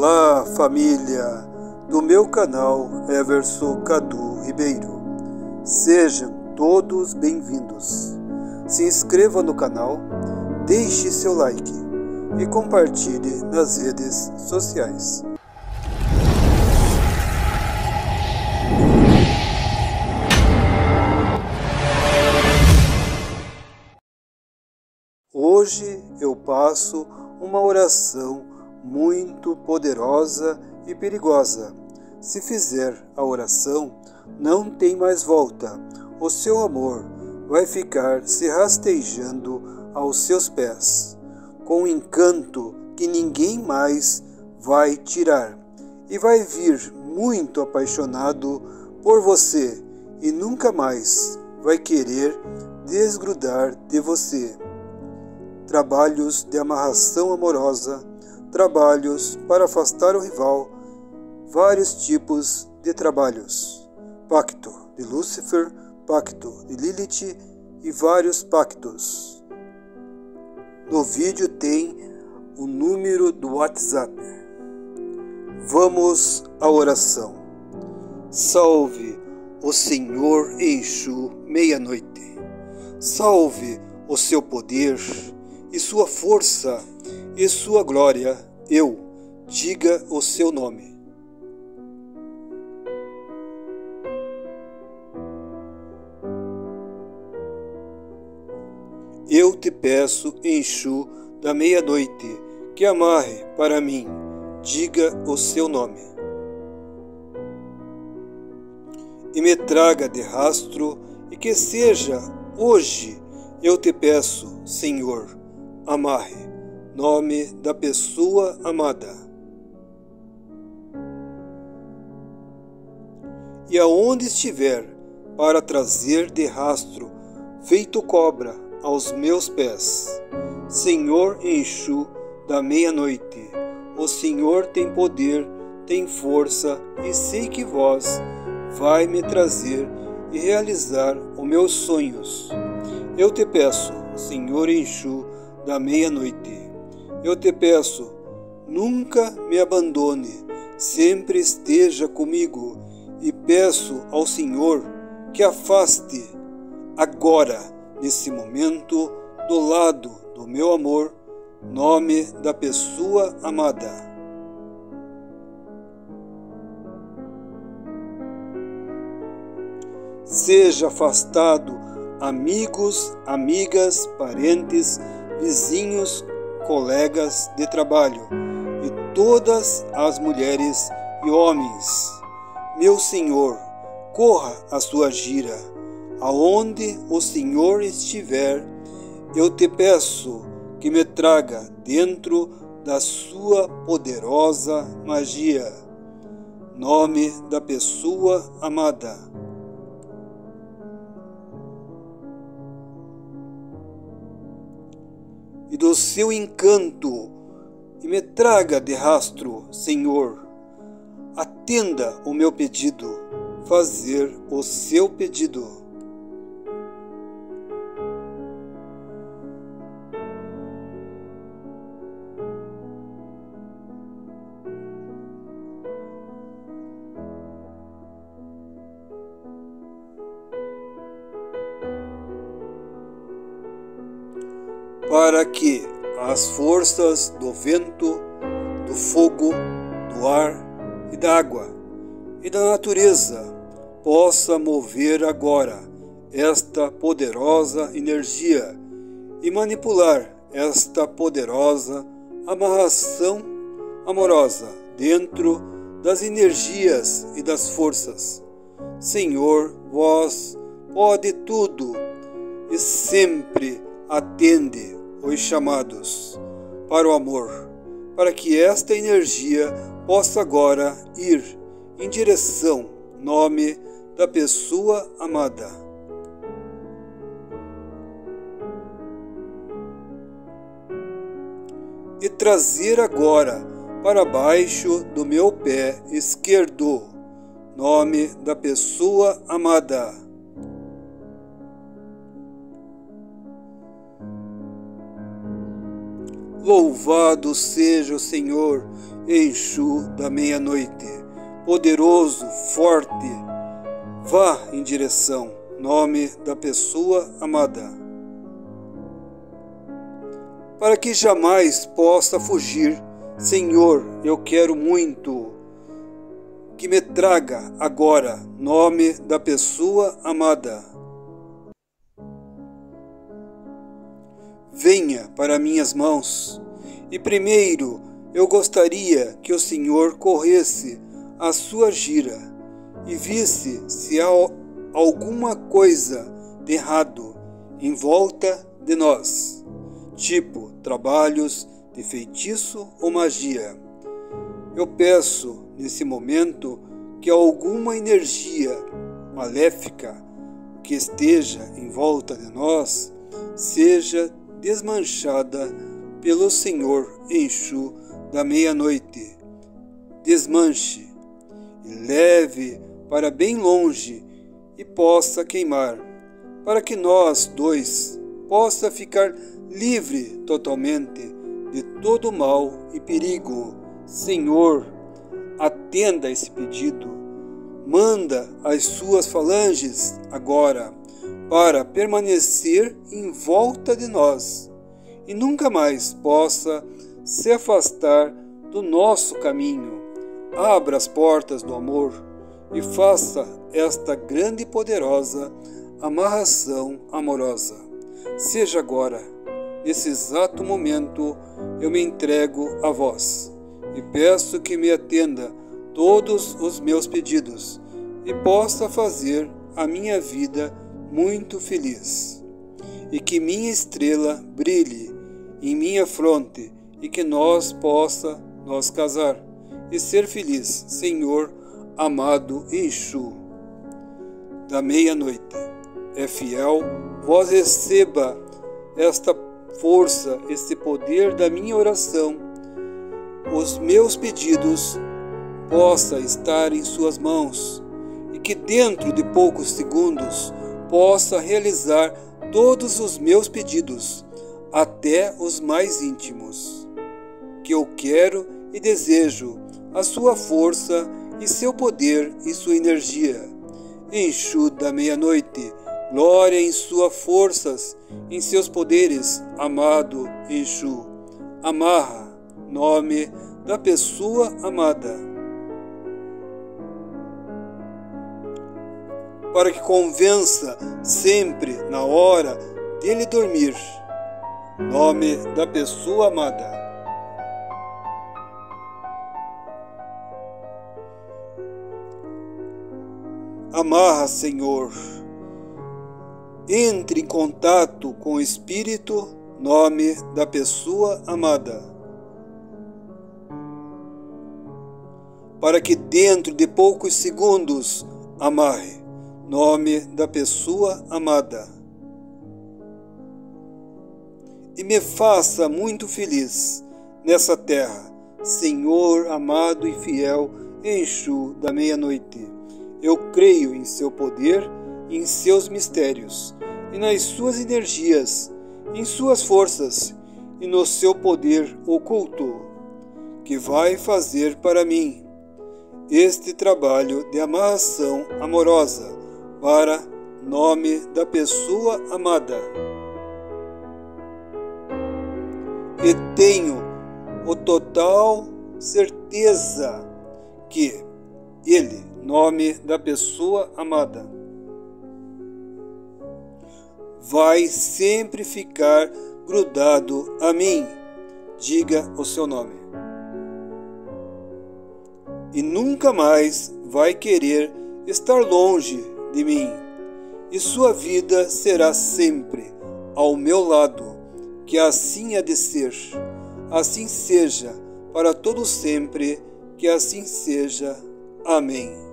Olá, família do meu canal Everson Cadu Ribeiro. Sejam todos bem-vindos. Se inscreva no canal, deixe seu like e compartilhe nas redes sociais. Hoje eu passo uma oração muito poderosa e perigosa. Se fizer a oração, não tem mais volta. O seu amor vai ficar se rastejando aos seus pés, com um encanto que ninguém mais vai tirar, e vai vir muito apaixonado por você e nunca mais vai querer desgrudar de você trabalhos de amarração amorosa, trabalhos para afastar o rival, vários tipos de trabalhos, pacto de Lúcifer, pacto de Lilith e vários pactos. No vídeo tem o número do WhatsApp. Vamos à oração. Salve o Senhor Eixo meia-noite. Salve o seu poder e sua força e sua glória, eu diga o seu nome. Eu te peço, Enxu, da meia-noite, que amarre para mim, diga o seu nome. E me traga de rastro, e que seja hoje, eu te peço, Senhor, amarre, nome da pessoa amada. E aonde estiver, para trazer de rastro, feito cobra aos meus pés. Senhor Enxu da meia-noite, o Senhor tem poder, tem força, e sei que vós vai me trazer e realizar os meus sonhos. Eu te peço, Senhor Enxu, da meia-noite. Eu te peço, nunca me abandone, sempre esteja comigo, e peço ao Senhor que afaste agora, nesse momento, do lado do meu amor, nome da pessoa amada. Seja afastado amigos, amigas, parentes, vizinhos, colegas de trabalho e todas as mulheres e homens. Meu Senhor, corra a sua gira. Aonde o Senhor estiver, eu te peço que me traga dentro da sua poderosa magia. Nome da pessoa amada e do seu encanto, e me traga de rastro, Senhor. Atenda o meu pedido, fazer o seu pedido. Para que as forças do vento, do fogo, do ar e da água e da natureza possa mover agora esta poderosa energia e manipular esta poderosa amarração amorosa dentro das energias e das forças. Senhor, vós pode tudo e sempre atende os chamados para o amor, para que esta energia possa agora ir em direção nome da pessoa amada. E trazer agora para baixo do meu pé esquerdo nome da pessoa amada Louvado seja o Senhor, Exu da meia-noite, poderoso, forte, vá em direção, nome da pessoa amada. Para que jamais possa fugir, Senhor, eu quero muito que me traga agora, nome da pessoa amada. Venha para minhas mãos, e primeiro eu gostaria que o Senhor corresse a sua gira e visse se há alguma coisa de errado em volta de nós, tipo trabalhos de feitiço ou magia. Eu peço nesse momento que alguma energia maléfica que esteja em volta de nós seja desmanchada pelo Senhor Enxu da meia-noite. Desmanche e leve para bem longe e possa queimar, para que nós dois possa ficar livre totalmente de todo mal e perigo. Senhor, atenda esse pedido. Manda as suas falanges agora para permanecer em volta de nós e nunca mais possa se afastar do nosso caminho. Abra as portas do amor e faça esta grande e poderosa amarração amorosa. Seja agora, nesse exato momento, eu me entrego a vós e peço que me atenda todos os meus pedidos e possa fazer a minha vida muito feliz. E que minha estrela brilhe em minha fronte e que nós possa nós casar e ser feliz, Senhor amado Exu. Da meia-noite é fiel, vós receba esta força, este poder da minha oração, os meus pedidos possa estar em suas mãos e que dentro de poucos segundos possa realizar todos os meus pedidos, até os mais íntimos que eu quero e desejo a sua força e seu poder e sua energia. Enxu da meia-noite, glória em suas forças, em seus poderes, amado Enxu. Amarra, nome da pessoa amada. Para que convença sempre na hora dele dormir. Nome da pessoa amada. Amarra, Senhor. Entre em contato com o Espírito, nome da pessoa amada. Para que dentro de poucos segundos amarre, nome da pessoa amada. E me faça muito feliz nessa terra, Senhor amado e fiel, Enxu da meia-noite eu creio em seu poder em seus mistérios, e nas suas energias, em suas forças e no seu poder oculto, que vai fazer para mim este trabalho de amarração amorosa para nome da pessoa amada. E tenho o total certeza que ele nome da pessoa amada. Vai sempre ficar grudado a mim. Diga o seu nome. E nunca mais vai querer estar longe de mim. E sua vida será sempre ao meu lado, que assim há de ser. Assim seja para todo sempre, que assim seja. Amém.